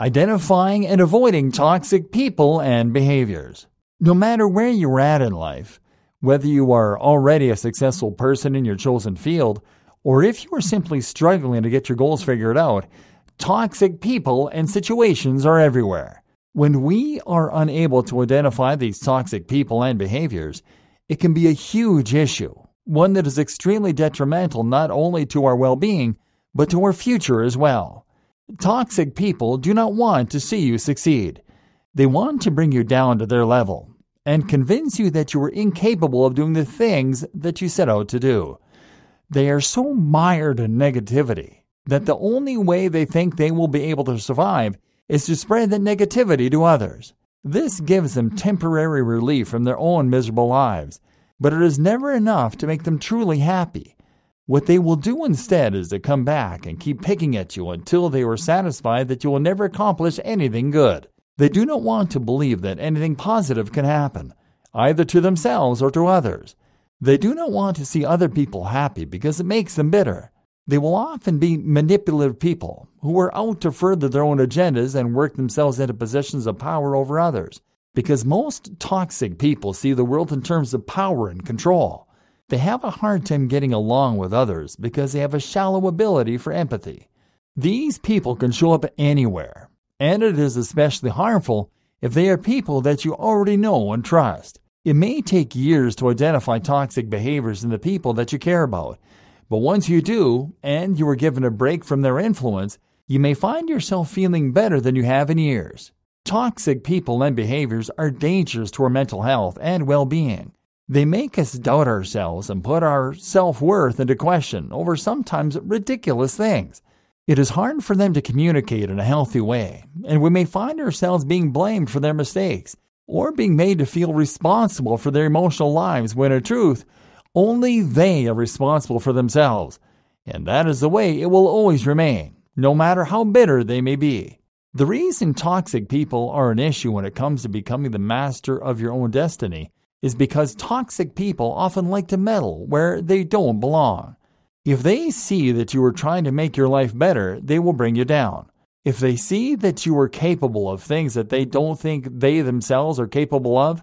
Identifying and avoiding toxic people and behaviors. No matter where you're at in life, whether you are already a successful person in your chosen field, or if you are simply struggling to get your goals figured out, toxic people and situations are everywhere. When we are unable to identify these toxic people and behaviors, it can be a huge issue, one that is extremely detrimental not only to our well being, but to our future as well. Toxic people do not want to see you succeed. They want to bring you down to their level and convince you that you are incapable of doing the things that you set out to do. They are so mired in negativity that the only way they think they will be able to survive is to spread that negativity to others. This gives them temporary relief from their own miserable lives, but it is never enough to make them truly happy. What they will do instead is to come back and keep picking at you until they are satisfied that you will never accomplish anything good. They do not want to believe that anything positive can happen, either to themselves or to others. They do not want to see other people happy because it makes them bitter. They will often be manipulative people who are out to further their own agendas and work themselves into positions of power over others. Because most toxic people see the world in terms of power and control. They have a hard time getting along with others because they have a shallow ability for empathy. These people can show up anywhere, and it is especially harmful if they are people that you already know and trust. It may take years to identify toxic behaviors in the people that you care about, but once you do, and you are given a break from their influence, you may find yourself feeling better than you have in years. Toxic people and behaviors are dangerous to our mental health and well being. They make us doubt ourselves and put our self worth into question over sometimes ridiculous things. It is hard for them to communicate in a healthy way, and we may find ourselves being blamed for their mistakes or being made to feel responsible for their emotional lives when in truth, only they are responsible for themselves. And that is the way it will always remain, no matter how bitter they may be. The reason toxic people are an issue when it comes to becoming the master of your own destiny is because toxic people often like to meddle where they don't belong. If they see that you are trying to make your life better, they will bring you down. If they see that you are capable of things that they don't think they themselves are capable of,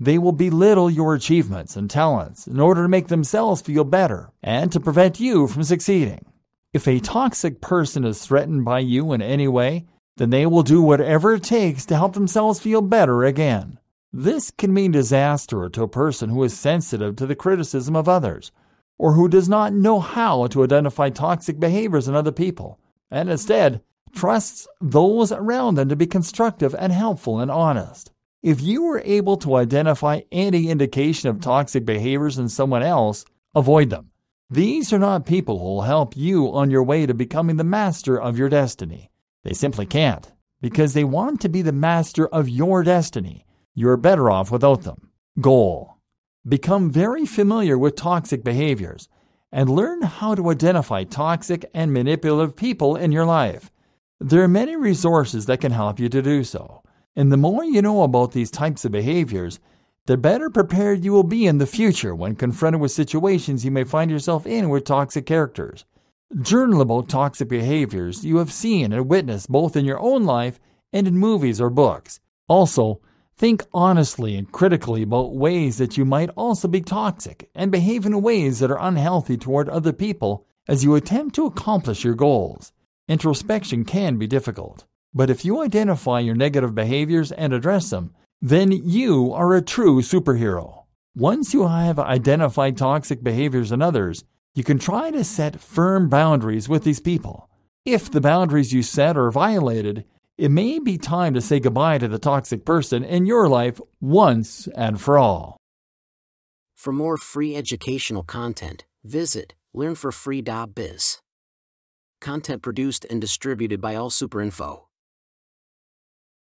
they will belittle your achievements and talents in order to make themselves feel better and to prevent you from succeeding. If a toxic person is threatened by you in any way, then they will do whatever it takes to help themselves feel better again. This can mean disaster to a person who is sensitive to the criticism of others, or who does not know how to identify toxic behaviors in other people, and instead trusts those around them to be constructive and helpful and honest. If you are able to identify any indication of toxic behaviors in someone else, avoid them. These are not people who will help you on your way to becoming the master of your destiny. They simply can't, because they want to be the master of your destiny. You're better off without them. Goal Become very familiar with toxic behaviors and learn how to identify toxic and manipulative people in your life. There are many resources that can help you to do so. And the more you know about these types of behaviors, the better prepared you will be in the future when confronted with situations you may find yourself in with toxic characters. Journal about toxic behaviors you have seen and witnessed both in your own life and in movies or books. Also, think honestly and critically about ways that you might also be toxic and behave in ways that are unhealthy toward other people as you attempt to accomplish your goals. Introspection can be difficult, but if you identify your negative behaviors and address them, then you are a true superhero. Once you have identified toxic behaviors in others, you can try to set firm boundaries with these people. If the boundaries you set are violated, it may be time to say goodbye to the toxic person in your life once and for all. For more free educational content, visit learnforfree.biz. Content produced and distributed by AllSuperInfo.